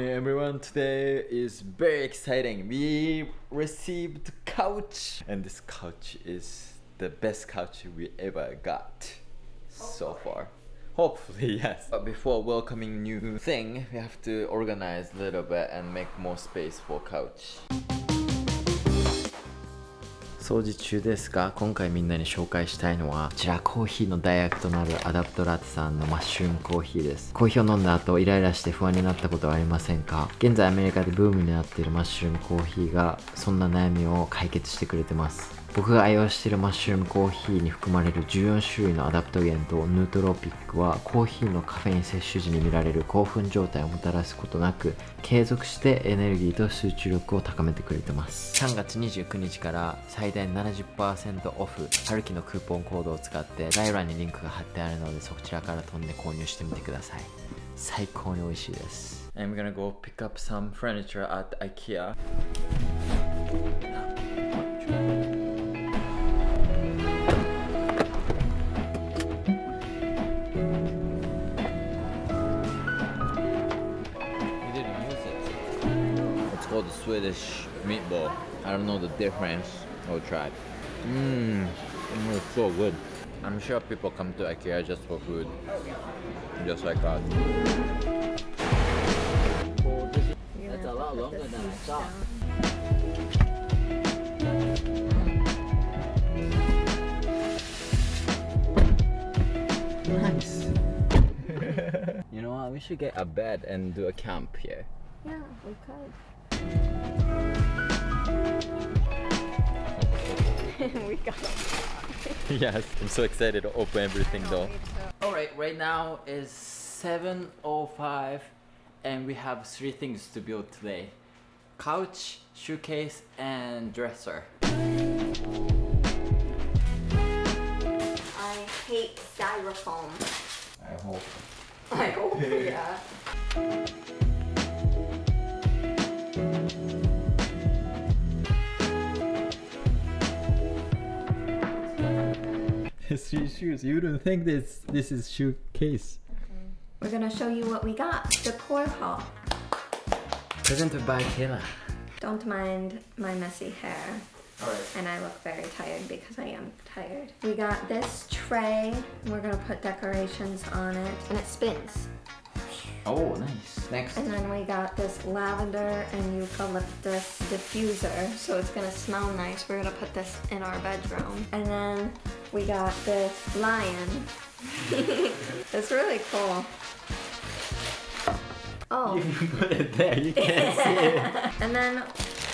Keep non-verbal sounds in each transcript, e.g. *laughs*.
morning everyone. Today is very exciting. We received couch and this couch is the best couch we ever got so far. Hopefully, *laughs* yes. But before welcoming new thing, we have to organize a little bit and make more space for couch. 掃除中ですが今回みんなに紹介したいのはこちらコーヒーの代役となるアダプトラテさんのマッシュルームコーヒーです。コーヒーを飲んだ後イライラして不安になったことはありませんか？現在アメリカでブームになっているマッシュルームコーヒーがそんな悩みを解決してくれてます。僕が愛用しているマッシュルームコーヒーに含まれる14種類のアダプトゲンとヌートロピックはコーヒーのカフェイン摂取時に見られる興奮状態をもたらすことなく継続してエネルギーと集中力を高めてくれてます。3月29日から最大70%オフ春樹のクーポンコードを使って概要欄にリンクが貼ってあるのでそちらから飛んで購入してみてください最高に美味しいです I'm gonna go pick up some furniture at IKEA called the Swedish meatball. I don't know the difference. Oh, I'll try. Mmm, it's so good. I'm sure people come to IKEA just for food. Just like us. That's a lot longer than I thought. Nice. *laughs* you know what? We should get a bed and do a camp here. Yeah, we could. *laughs* we got it. *laughs* yes, I'm so excited to open everything though. Alright, right now is 7.05 and we have three things to build today. Couch, shoecase, and dresser. I hate styrofoam. I hope. I hope, *laughs* yeah. Three shoes. You don't think this this is shoe case. Mm-hmm. We're gonna show you what we got. The core haul. Presented by Kayla. Don't mind my messy hair. Alright. And I look very tired because I am tired. We got this tray. We're gonna put decorations on it. And it spins. Oh, nice. Next. And then we got this lavender and eucalyptus diffuser, so it's gonna smell nice. We're gonna put this in our bedroom. And then we got this lion. *laughs* it's really cool. Oh, You can put it there, you can't see it. *laughs* and then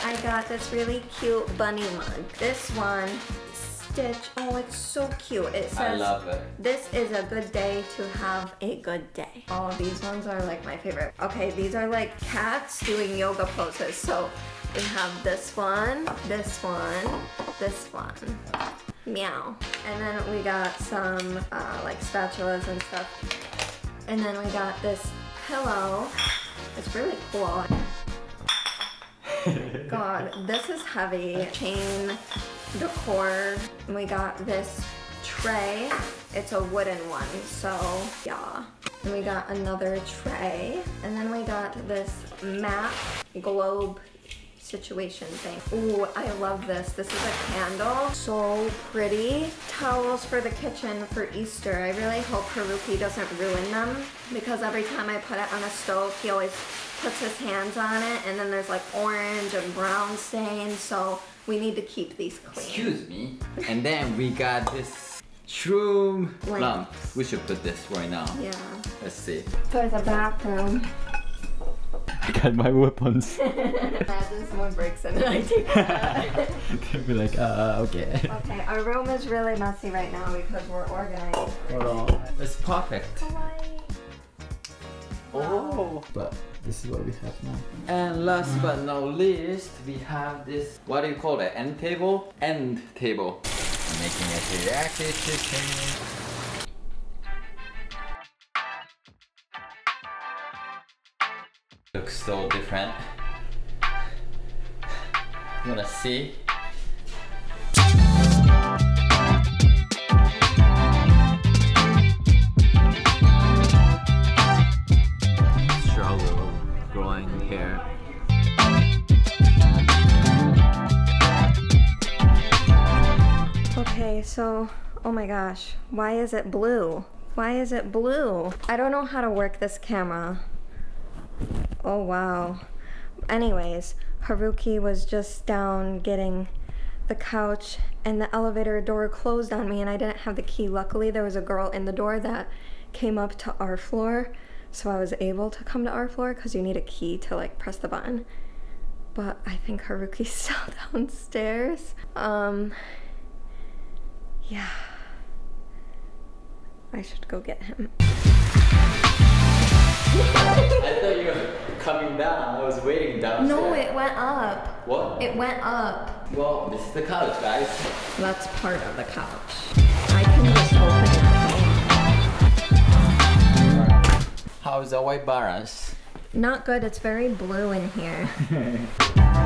I got this really cute bunny mug. This one, Stitch. Oh, it's so cute. It says, I love it. This is a good day to have a good day. Oh, these ones are like my favorite. Okay, these are like cats doing yoga poses. So we have this one, this one, this one. Meow. And then we got some uh, like spatulas and stuff. And then we got this pillow. It's really cool. *laughs* God, this is heavy. Chain, the cord. We got this tray. It's a wooden one, so yeah. And we got another tray. And then we got this map globe situation thing. Ooh, I love this. This is a candle. So pretty. Towels for the kitchen for Easter. I really hope Haruki doesn't ruin them because every time I put it on a stove, he always puts his hands on it and then there's like orange and brown stains. So we need to keep these clean. Excuse me. And then we got this shroom Lamp. lamp. We should put this right now. Yeah. Let's see. For the bathroom. I *laughs* got my weapons. *laughs* Imagine someone breaks in and I take that. They'll *laughs* be like, uh, okay. okay, our room is really messy right now because we're organized. Hold on. It's perfect. Oh. But this is what we have now. And last but not least, we have this, what do you call it? End table? End table. I'm making a teriyaki Looks so different. You wanna see? Struggle growing hair. Okay, so, oh my gosh, why is it blue? Why is it blue? I don't know how to work this camera. Oh wow. Anyways, Haruki was just down getting the couch and the elevator door closed on me and I didn't have the key. Luckily, there was a girl in the door that came up to our floor, so I was able to come to our floor because you need a key to like press the button. But I think Haruki's *laughs* still downstairs. Um, yeah. I should go get him. *laughs* I thought you were coming down. I was waiting downstairs. No, it went up. What? It went up. well, this is the couch, guys. That's part of the couch. I can just open it. How's the white balance? Not good. It's very blue in here. *laughs*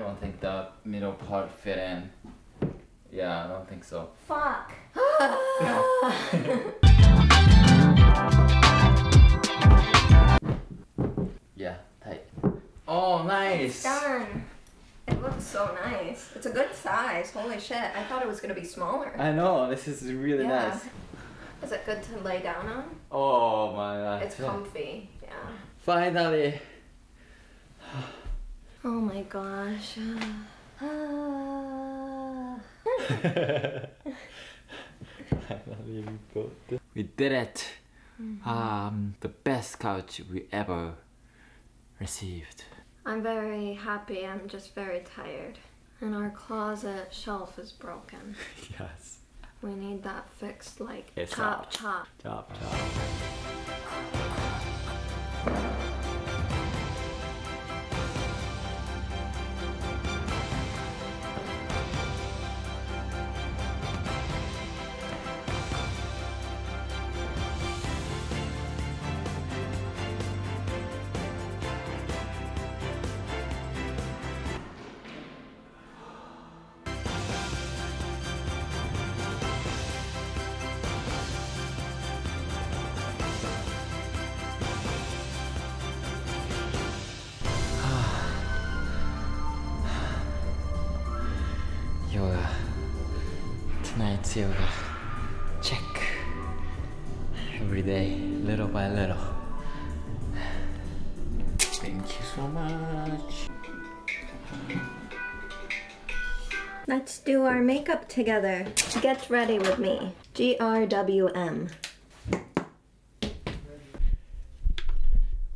don't think the middle part fit in. Yeah, I don't think so. Fuck. *laughs* Yeah, tight. Oh, nice. Done. It looks so nice. It's a good size. Holy shit. I thought it was gonna be smaller. I know, this is really yeah. nice. Is it good to lay down on? Oh my god. It's comfy. Yeah. Finally. Oh my gosh. Finally we got it. We did it. Um, the best couch we ever received. I'm very happy. I'm just very tired. And our closet shelf is broken. *laughs* yes. We need that fixed like It's chop up. chop. Chop chop. *sighs* Check. Every day, little by little. Thank you so much. Let's do our makeup together. Get ready with me. G R W M.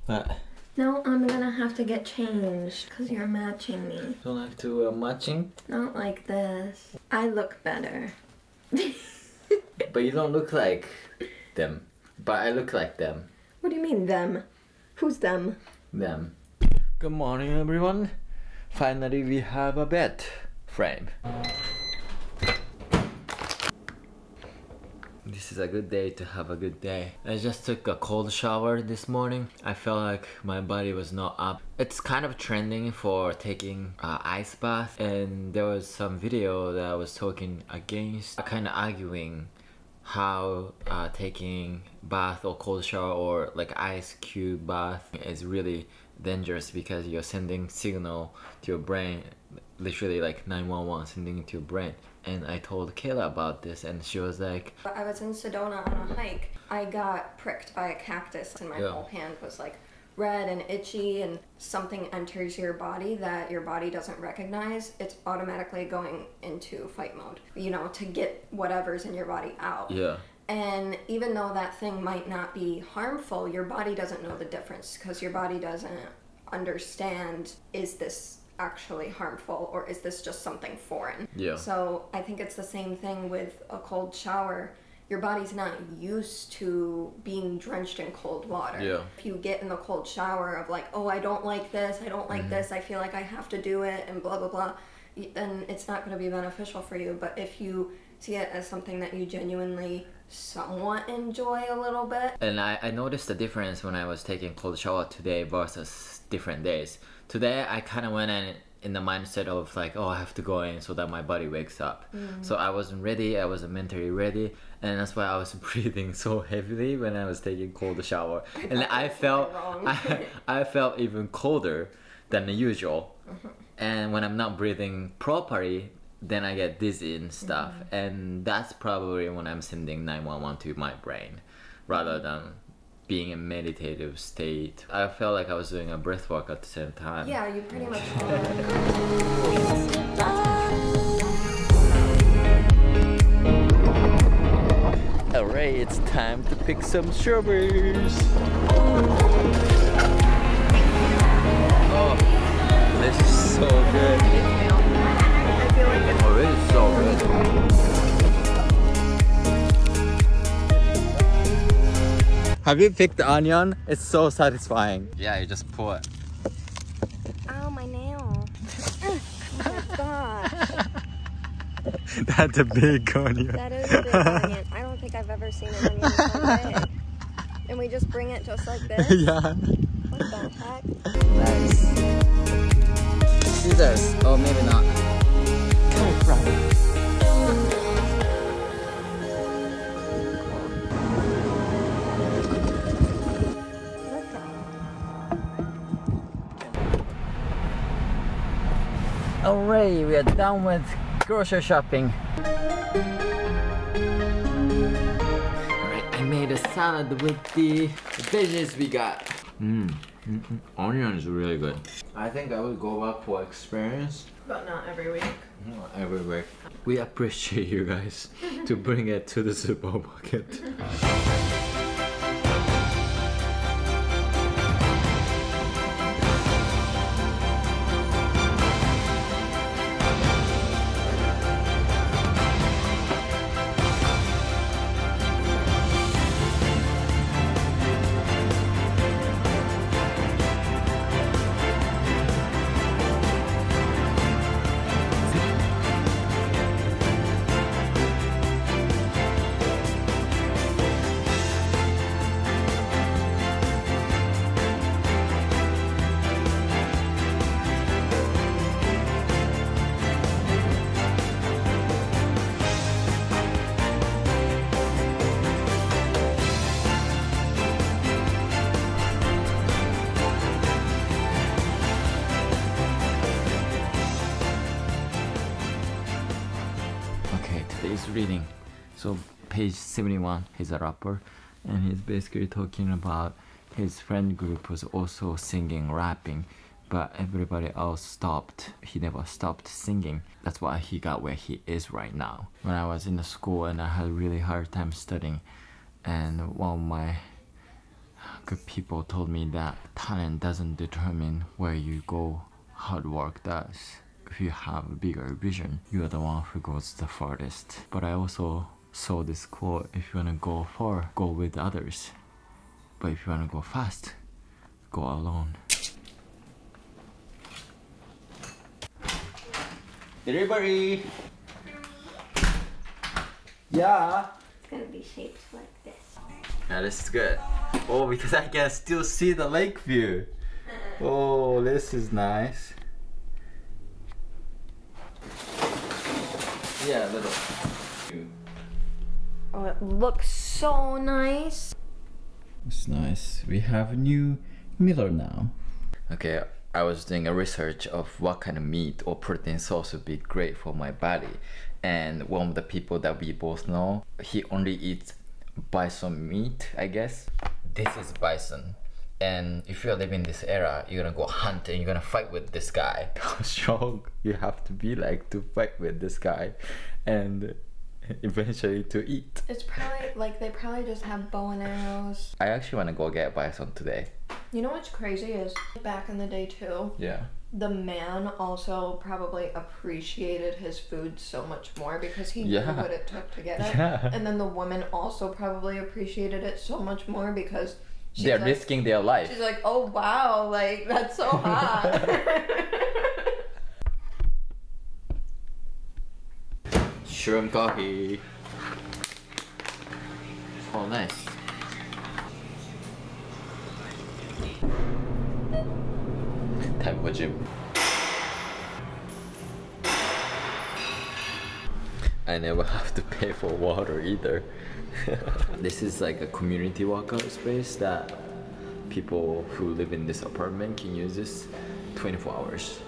What? No, I'm gonna have to get changed because you're matching me. Don't have to uh, matching, Not like this. I look better. But you don't look like them. But I look like them. What do you mean, them? Who's them? Them. Good morning, everyone. Finally, we have a bed frame. This is a good day to have a good day. I just took a cold shower this morning. I felt like my body was not up. It's kind of trending for taking uh, ice bath, and there was some video that I was talking against, kind of arguing how uh, taking bath or cold shower or like ice cube bath is really dangerous because you're sending signal to your brain literally like 911 sending it to your brain and i told kayla about this and she was like I was in Sedona on a hike. I got pricked by a cactus and my Yeah. whole hand was like red and itchy and something enters your body that your body doesn't recognize. It's automatically going into fight mode, you know, to get whatever's in your body out. yeah And even though that thing might not be harmful, your body doesn't know the difference because your body doesn't understand is this actually harmful or is this just something foreign? Yeah. So I think it's the same thing with a cold shower. Your body's not used to being drenched in cold water. Yeah. If you get in the cold shower of like, oh, I don't like this, I don't like Mm-hmm. this, I feel like I have to do it, and blah, blah, blah, then it's not going to be beneficial for you. But if you see it as something that you genuinely somewhat enjoy a little bit, And I, I noticed the difference when I was taking cold shower today versus different days. Today I kind of went in in the mindset of like, oh, I have to go in so that my body wakes up. Mm. So I wasn't ready. I wasn't mentally ready, and that's why I was *laughs* breathing so heavily when I was taking cold shower. And *laughs* I felt. I, *laughs* I felt even colder than usual. And when I'm not breathing properly, then I get dizzy and stuff. Mm-hmm. And that's probably when I'm sending 911 to my brain rather mm-hmm. than being in meditative state. I felt like I was doing a breath work at the same time. yeah, you pretty much *laughs* are. Alright, it's time to pick some strawberries. Have you picked the onion? It's so satisfying. Yeah, you just pour it. Ow, my nail. oh my gosh. That's a big onion. That is a big onion. I don't think I've ever seen an onion so big. And we just bring it just like this? *laughs* yeah. What the heck? Nice. Scissors. Oh, maybe not. Come from. Alright, we are done with grocery shopping. Alright, I made a salad with the veggies we got. Mmm, mmm, mmm. onion is really good. I think I will go back for experience But not every week. Mm, everywhere. We appreciate you guys *laughs* to bring it to the *laughs* supermarket. Okay, today's reading. So page 71, he's a rapper and he's basically talking about his friend group was also singing, rapping, but everybody else stopped. He never stopped singing. That's why he got where he is right now. When I was in the school and I had a really hard time studying and one of my good people told me that talent doesn't determine where you go, hard work does. If you have a bigger vision, you are the one who goes the farthest. But I also saw this quote if you want to go far, go with others. But if you want to go fast, go alone. Delivery! Yeah! It's gonna be shaped like this. Yeah, this is good. Oh, because I can still see the lake view. Uh-huh. Oh, this is nice. Yeah, little. Oh, it looks so nice. It's nice. We have a new mirror now. Okay, I was doing a research of what kind of meat or protein source would be great for my body. And one of the people that we both know, he only eats bison meat, I guess. This is bison. And if you're living in this era, you're gonna go hunt and you're gonna fight with this guy. *laughs* How strong you have to be like to fight with this guy and eventually to eat. It's probably like they probably just have bow and arrows. I actually wanna go get bison today. You know what's crazy is back in the day too, Yeah. the man also probably appreciated his food so much more because he Yeah. knew what it took to get it. *laughs* Yeah. And then the woman also probably appreciated it so much more because she's They're like, risking their life. She's like, oh wow, like that's so hot. *laughs* Shroom coffee. Oh, nice. Time for gym. I never *laughs* have to pay for water either. *laughs* this is like a community workout space that people who live in this apartment can use this 24 hours.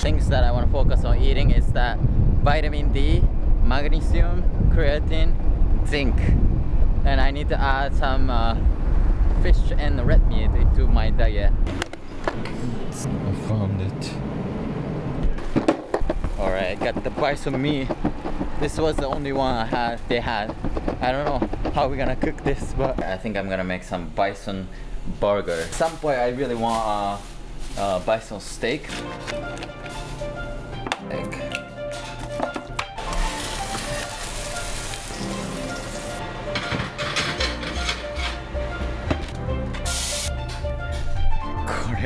things that I want to focus on eating is that vitamin D, magnesium, creatine, zinc, and I need to add some uh, fish and red meat to my diet. I found it. Alright, I got the bison meat. This was the only one I had. They had. I don't know how we're gonna cook this, but I think I'm gonna make some bison burger. At some point, I really want a, a bison steak. *laughs*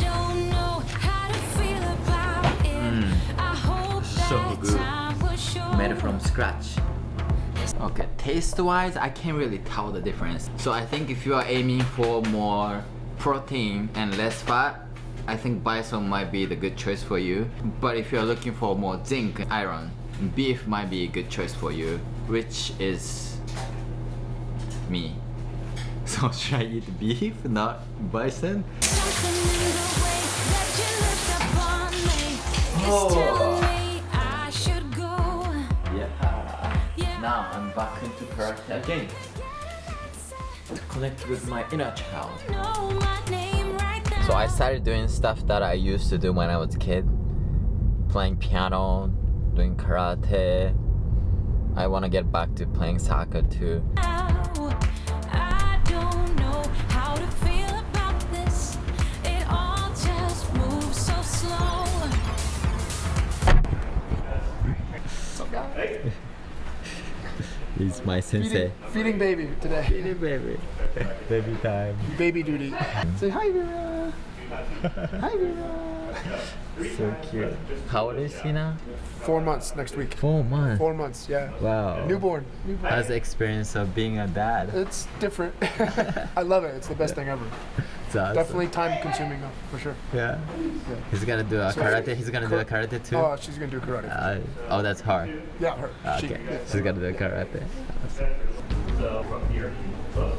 don't know how to feel it. I hope so good. time will show. made from scratch. Okay, taste wise, I can't really tell the difference. So I think if you are aiming for more protein and less fat, I think bison might be the good choice for you. But if you're looking for more zinc, and iron, beef might be a good choice for you, which is me. *laughs* So should I eat beef, not bison? Something in the way that you looked upon me is Oh. telling me I should go. Yeah. Now I'm back into karate again. To connect with my inner child. Know my name right now. So I started doing stuff that I used to do when I was a kid. Playing piano, doing karate. I want to get back to playing soccer too. Moves so slow. He's my Feeding, feeding baby today. baby. Baby time. Baby duty. Say hi, Vera. Hi, Vera. So cute. How old is he now? Four months next week. Four months. Four months, yeah. Wow. Newborn. Newborn. How's the experience of being a dad? It's different. *laughs* I love it. It's the best thing ever. It's awesome. Definitely time consuming though, for sure. Yeah. He's gonna do a So- karate. He's gonna do a karate too. Oh, she's gonna do karate. Uh, oh, that's hard. yeah, her. She, Okay. yeah. She's gonna do a karate. So from here, close.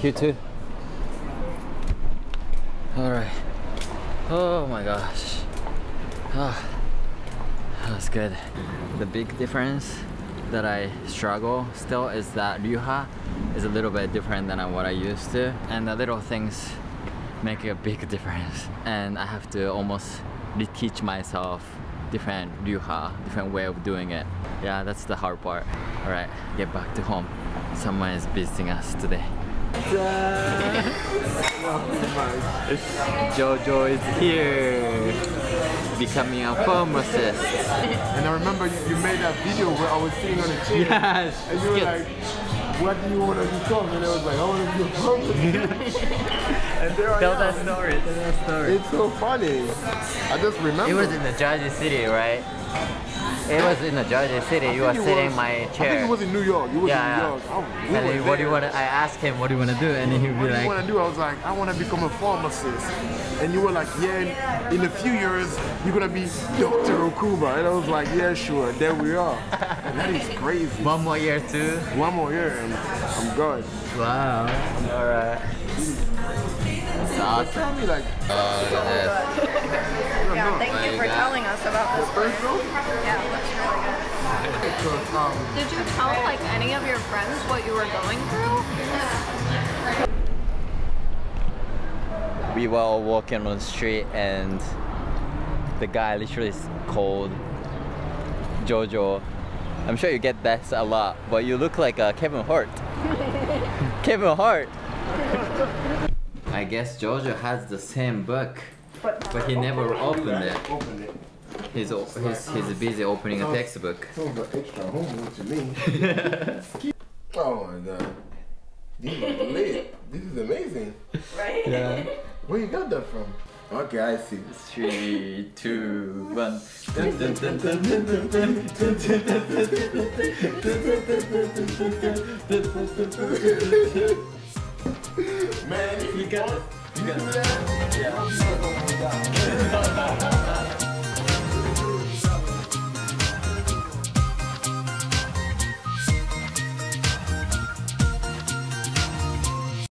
Thank you too. Alright. Oh my gosh. Ah, that was good. The big difference that I struggle still is that Ryuha is a little bit different than what I used to. And the little things make a big *laughs* difference. And I have to almost reteach myself different Ryuha, different way of doing it. Yeah, that's the hard part. Alright, get back to home. Someone is visiting us today. Jojo is here, becoming a pharmacist. And I remember you, you made that video where I was sitting on a chair. Yes. And you were like, what do you want to become? And I was like, I want to be a pharmacist. *laughs* and there Tell that story. Tell that story. It's so funny. I just remember. It was in the Jersey City, right? It was in the Jersey City. You were think it sitting in was- my I think chair. it was in New York. It was yeah, in New yeah. York. Oh, we and were then what do you want to? I asked him, what do you want to do? And he'd be What do you want to do? I was like, I want to become a pharmacist. And you were like, yeah, in, in a few years, you're going to be Dr. Okuba. And I was like, yeah, sure. There we are. And that is crazy. one more year too. One more year and I'm good. Wow. All right. That's awesome. tell me, like, uh, Yeah, thank you for God. telling us about this. first go? Yeah, it looks really good. Did you tell like any of your friends what you were going through? We were all walking on the street and the guy literally s- called Jojo. I'm sure you get that a lot, but you look like uh, Kevin Hart. *laughs* Kevin Hart. *laughs* I guess Jojo has the same book, but he never opened it. open it. He's, o- he's, he's busy opening a textbook. Sounds like extra homework to me. *laughs* oh my god. These are lit. This is amazing. Right? Yeah. Where you got that from? Okay, I see. Three, two, one. *laughs* *laughs* Man, you got it. You got yeah.